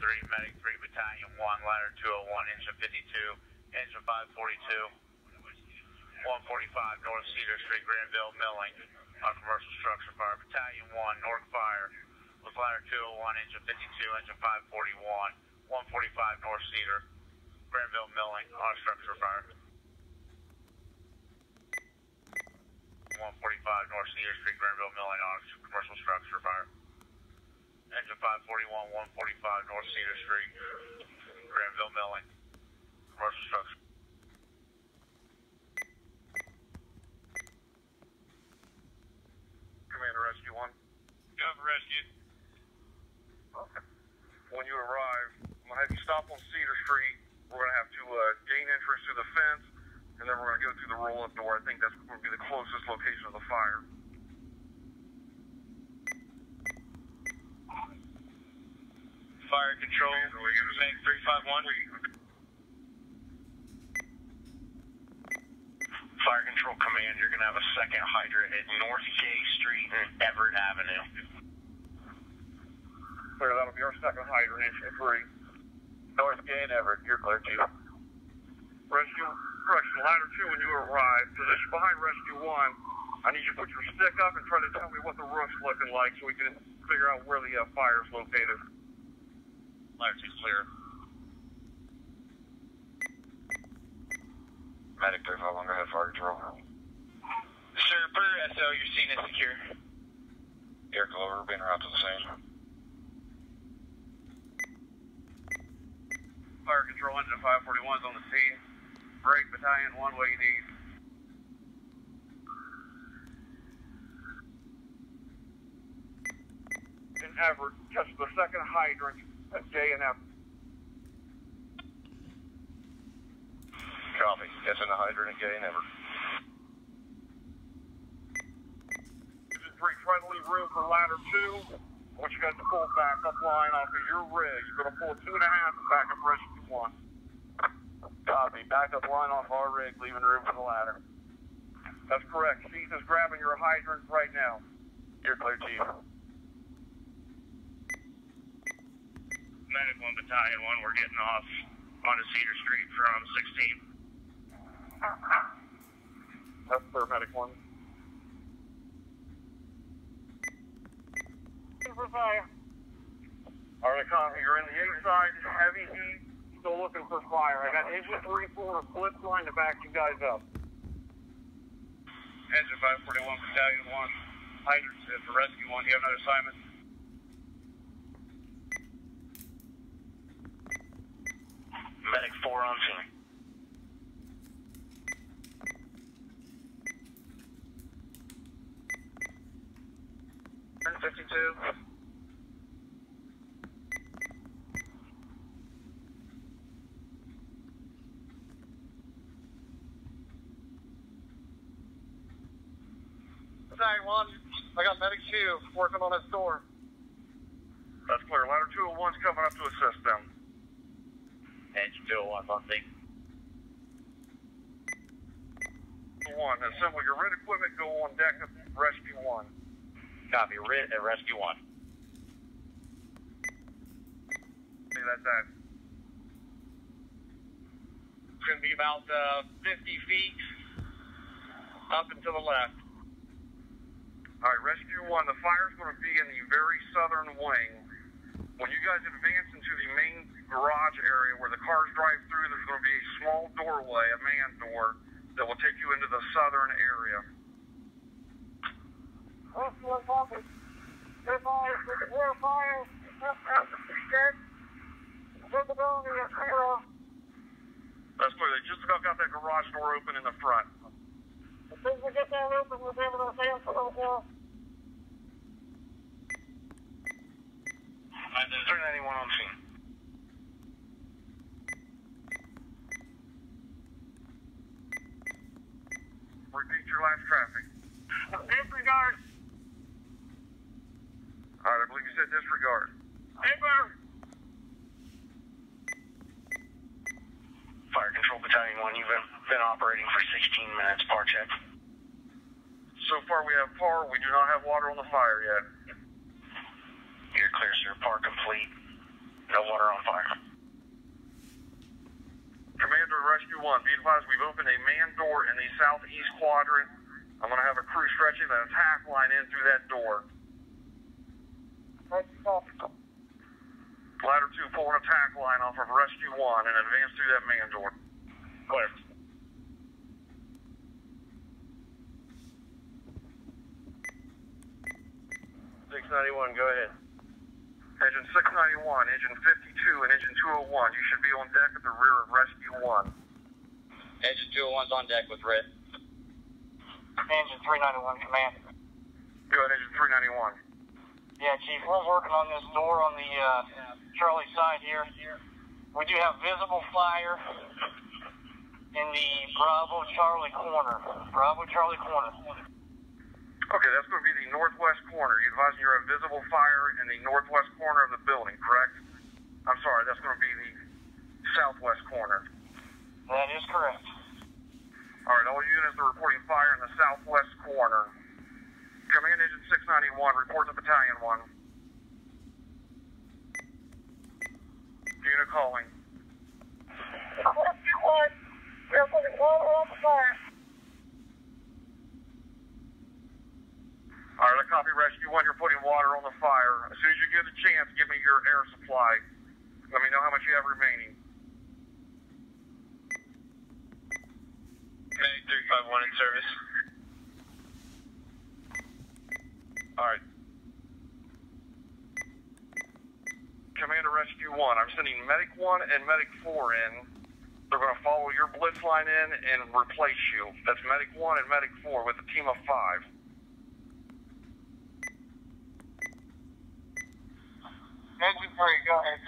Medic 3, Battalion 1, Ladder 201, Engine 52, Engine 542, 145 North Cedar Street, Granville Milling, on commercial structure fire. Battalion 1, North Fire, with Ladder 201, Engine 52, Engine 541, 145 North Cedar, Granville Milling, on structure fire. 145 North Cedar Street, Granville Milling, on commercial structure fire. Engine 541, 145 North Cedar Street, Granville Milling, commercial structure. Commander Rescue 1. Cover rescue. Okay. When you arrive, I'm going to have you stop on Cedar Street. We're going to have to uh, gain entrance through the fence, and then we're going to go through the roll-up door. I think that's going to be the closest location of the fire. Fire control, Meg 351. Fire control command, you're going to have a second hydrant at North K Street and Everett Avenue. Clear, that'll be our second hydrant, entry three. North K and Everett, you're clear too. Rescue, correction, ladder two when you arrive, position behind rescue one. I need you to put your stick up and try to tell me what the roof's looking like so we can figure out where the uh, fire's located. 2's clear. Medic 351, go ahead, fire control. Sir, per SO, your scene is secure. Air Clover, being route to the scene. Fire control engine 541's on the scene. Break battalion one, what you need. In Everett, catch the second hydrant at J and F. Copy. Catching the hydrant and Everett. Engine three, try to leave room for ladder two. I want you guys to pull back up line off of your rig. You're going to pull two and a half and back up rescue one. Copy. Back up line off our rig, leaving room for the ladder. That's correct. Chief is grabbing your hydrant right now. You're clear, Chief. Medic 1 Battalion 1, we're getting off onto Cedar Street from 16. That's paramedic one. For fire. All right, copy. You're in the A side, heavy heat, still looking for fire. I got engine 3 4 flip line to back you guys up. Engine 541 Battalion 1, hydrant for rescue 1. Do you have another assignment? Medic 4 on scene. Turn 52. Battalion 1, I got medic 2 working on this door. That's clear. Ladder 201's coming up to assist them. 201 on scene. One, assemble your red equipment, go on deck of rescue one. Copy. red at rescue 1. See, that's that. It's going to be about uh, 50 feet up and to the left. All right, rescue one. The fire's going to be in the very southern wing. When you guys advance into the main garage area where the cars drive through, there's going to be a small doorway, a man door, that will take you into the southern area. That's clear. They just about got that garage door open in the front. Turn 91 on scene. Repeat your last traffic. Disregard. All right, I believe you said disregard. Paper. Fire Control Battalion 1, you've been, been operating for 16 minutes. Par check. So far, we have par. We do not have water on the fire yet. You're clear, sir. Par complete. No water on on fire. Commander Rescue 1, be advised we've opened a man door in the southeast quadrant. I'm going to have a crew stretching the attack line in through that door. Ladder 2, pull an attack line off of Rescue 1 and advance through that man door. Clear. Six ninety one, go ahead. Engine six ninety one, engine fifty two, and engine two oh one. You should be on deck at the rear of Rescue One. Engine 201's on deck with Red. Engine 391 command. Go ahead, engine three ninety one. Yeah, Chief, we're working on this door on the uh, Charlie side here. We do have visible fire in the Bravo Charlie corner. Bravo Charlie corner. Okay, that's going to be the northwest corner. You advise me you have visible fire in the northwest corner of the building, correct? I'm sorry, that's going to be the southwest corner. That is correct. All right, all units are reporting fire in the southwest corner. Command Engine 691, report to Battalion 1. Unit calling. All right, I copy Rescue 1. You're putting water on the fire. As soon as you get a chance, give me your air supply. Let me know how much you have remaining. Medic 351 in service. All right. Commander Rescue 1, I'm sending Medic 1 and Medic 4 in. They're going to follow your blitz line in and replace you. That's Medic 1 and Medic 4 with a team of five. Engine 3, go ahead,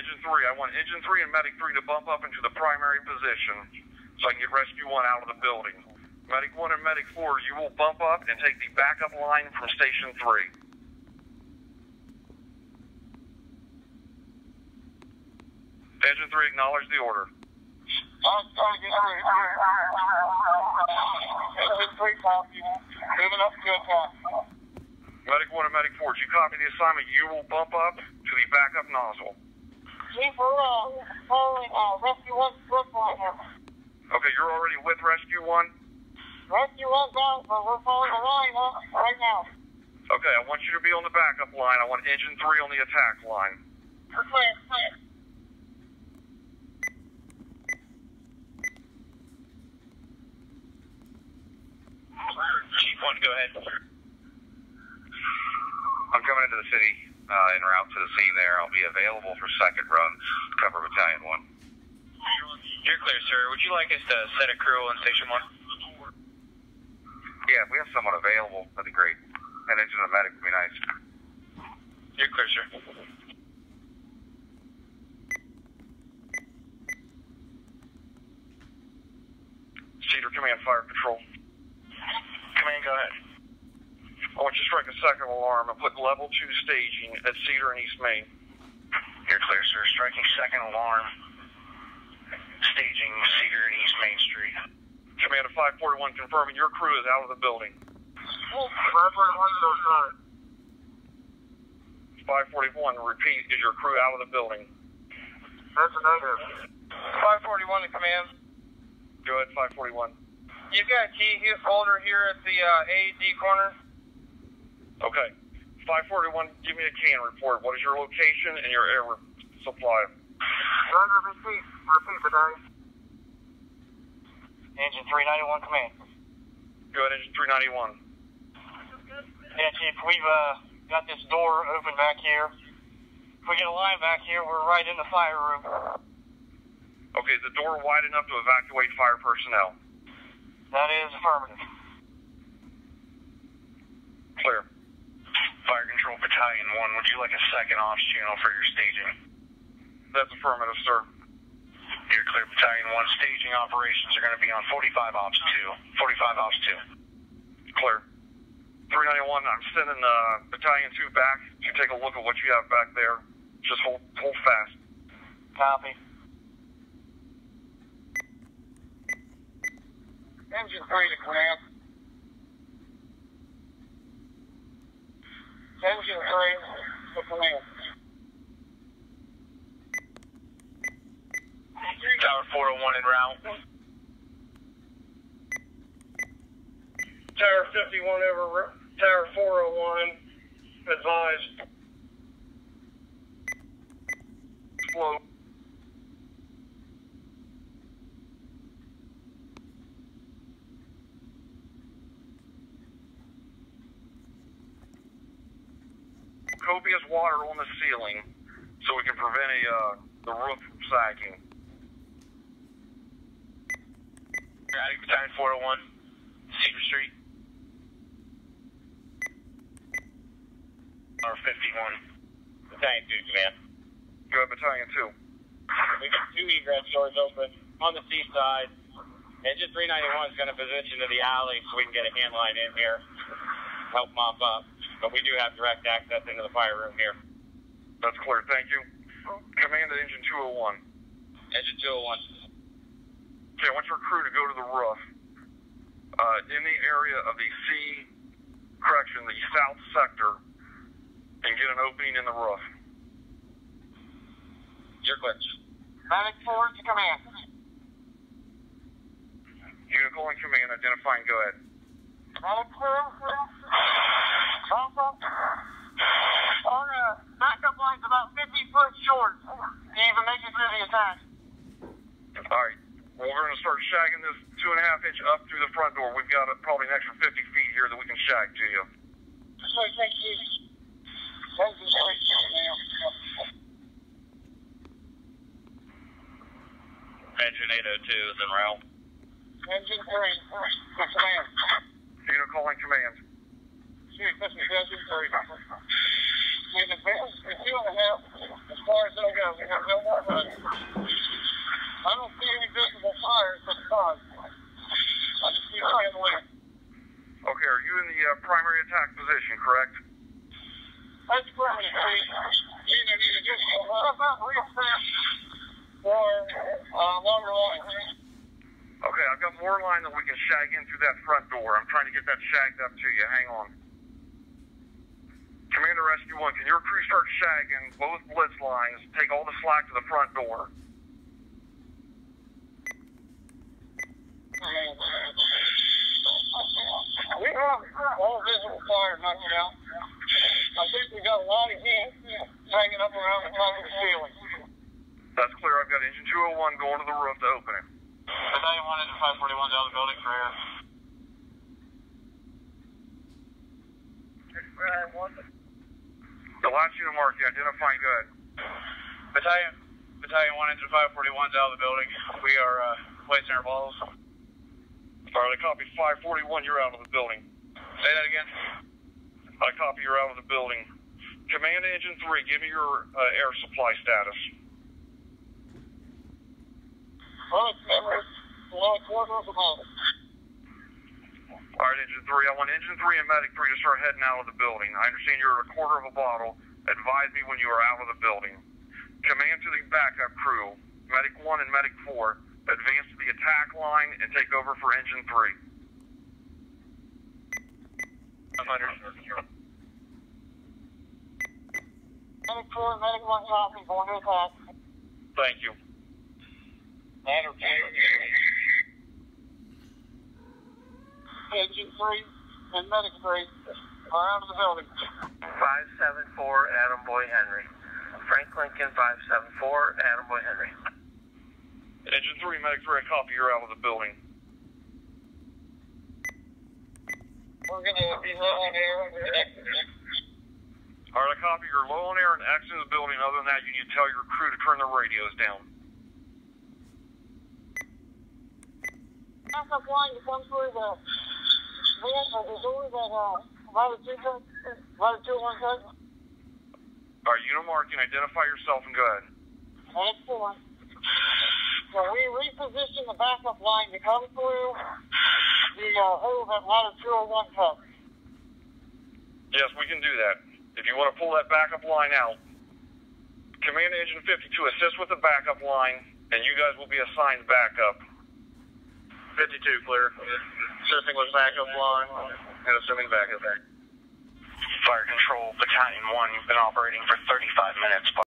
Engine 3, I want Engine 3 and Medic 3 to bump up into the primary position so I can get Rescue 1 out of the building. Medic 1 and Medic 4, you will bump up and take the backup line from Station 3. Engine 3, acknowledge the order. Engine 3, copy. Moving up to attack. Medic 1 and Medic 4, you copy the assignment. You will bump up to the backup nozzle. Uh, uh, Rescue 1 slip line here. Okay, you're already with Rescue 1? Rescue 1's out, but we're following the line right now. Okay, I want you to be on the backup line. I want Engine 3 on the attack line. We're clear, clear. Chief 1, go ahead. I'm coming into the city uh, en route to the scene there. I'll be available for second runs to cover Battalion 1. You're clear, sir. Would you like us to set a crew on Station 1? Yeah, if we have someone available, that'd be great. An engine and a medic would be nice. You're clear, sir. Cedar Command Fire Control. Command, go ahead. I want you to strike a second alarm and put level 2 staging at Cedar and East Main. You're clear, sir. Striking second alarm. Staging Cedar and East Main Street. Command of 541 confirming your crew is out of the building. Bradford 1 541, repeat, is your crew out of the building? That's a negative. 541 to command. Go ahead, 541. You've got a key here, folder here at the uh, AED corner. Okay. 541, give me a can report. What is your location and your air supply? Under repeat. Repeat, Battalion. Engine 391 command. Go ahead, engine 391. Yeah, Chief, we've uh, got this door open back here. If we get a line back here, we're right in the fire room. Okay, is the door wide enough to evacuate fire personnel? That is affirmative. Clear. Fire Control Battalion 1, would you like a second ops channel for your staging? That's affirmative, sir. Clear, Battalion 1. Staging operations are going to be on 45 Ops 2. 45 Ops 2. Clear. 391, I'm sending uh, Battalion 2 back to take a look at what you have back there. Just hold, hold fast. Copy. Engine 3 to command. Engine 3 to command. 401 en route. Tower 51 over Tower 401. Advised. Slow. Copious water on the ceiling so we can prevent a, uh, the roof from sagging. Attic Battalion 401, Cedar Street. Tower 51. Battalion 2, command. Go ahead, Battalion 2. We got two egress doors open on the C side. Engine 391 is going to position to the alley so we can get a hand line in here, help mop up. But we do have direct access into the fire room here. That's clear, thank you. Command to Engine 201. Engine 201. Okay, I want your crew to go to the roof. Uh, in the area of the C, correction, the south sector, and get an opening in the roof. You're clear. Medic 4 to command. Calling command, identifying, go ahead. Medic 2. Backup. Our uh, backup line's about 50 foot short. Can't even make it through the attack. Alright, well, we're going to start shagging this two and a half inch up through the front door. We've got uh, probably an extra 50 feet here that we can shag to you. So thank you. Thank you. Engine 802 is en route. Engine 3. To command. Unit calling command. Shoot, this is engine 3. We've advanced for two and a half as far as they'll go. We have no more money. I don't see any visible fires the sun. I just see high and wind. Okay, are you in the uh, primary attack position, correct? That's correct. We either need to just about real fast or uh, longer line. Okay, I've got more line that we can shag in through that front door. I'm trying to get that shagged up to you. Hang on. Commander Rescue 1, can your crew start shagging both blitz lines? Take all the slack to the front door. We have all visible fire knocking out. I think we got a lot of heat hanging up around the top of the ceiling. That's clear. I've got engine 201 going to the roof to open it. Battalion 1 into 541 down the building for air. The last unit mark, you identifying good. Battalion, Battalion 1 Engine 541's out of the building. We are uh, placing our balls. Alright, I copy 541, you're out of the building. Say that again. I copy you're out of the building. Command Engine 3, give me your uh, air supply status. Well, it's never quarter of a mile. Alright, Engine 3, I want Engine 3 and Medic 3 to start heading out of the building. I understand you're at a quarter of a bottle. Advise me when you are out of the building. Command to the backup crew, Medic 1 and Medic 4, advance to the attack line and take over for Engine 3. 500. Medic 4, Medic 1 copy, going to attack. Thank you. Ladder 2. Engine 3 and Medic 3 are out of the building. 574 Adam Boy Henry. Frank Lincoln 574 Adam Boy Henry. Engine 3, Medic 3, I copy you're out of the building. We're going to be low on air. Alright, I copy you're low on air and exiting the building. Other than that, you need to tell your crew to turn their radios down. Backup line to come through the vent or the door that uh, ladder 2 comes, ladder 2 1 comes. Alright, unit marking, identify yourself and go ahead. Excellent. So we reposition the backup line to come through the uh, hole that ladder 201 covers. Yes, we can do that. If you want to pull that backup line out, Command Engine 52 assist with the backup line, and you guys will be assigned backup. 52 clear. Assisting with backup line and assuming backup. Fire control, Battalion 1, you've been operating for 35 minutes.